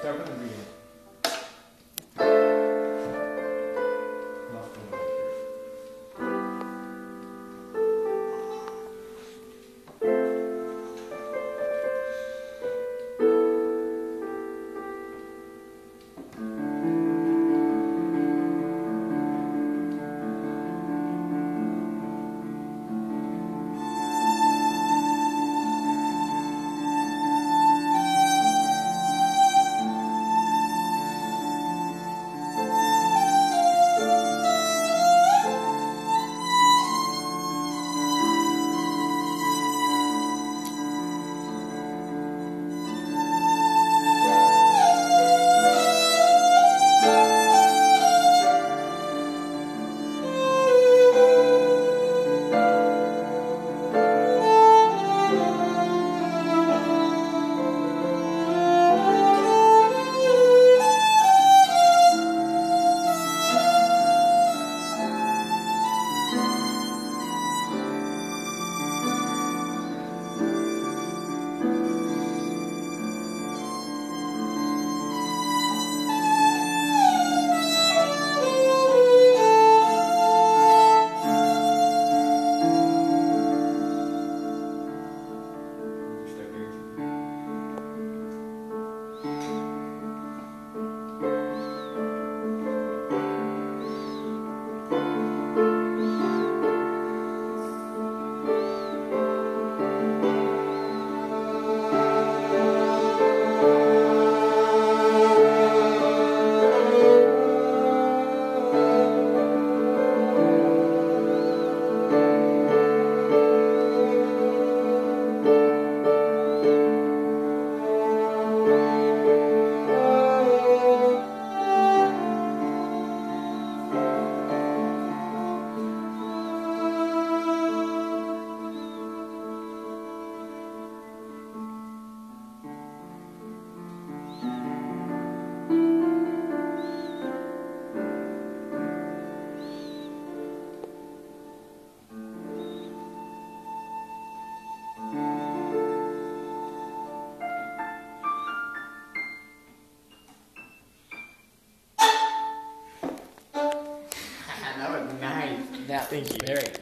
Start from the beginning. That was Thank you. Very